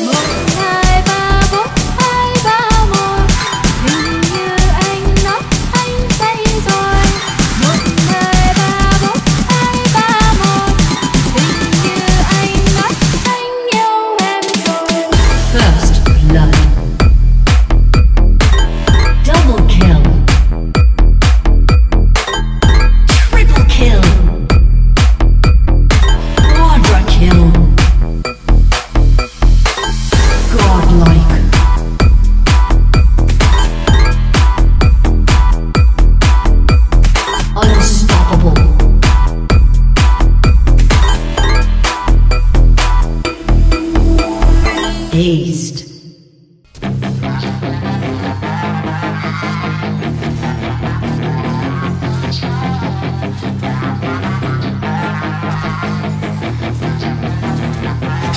một Godlike. Unstoppable.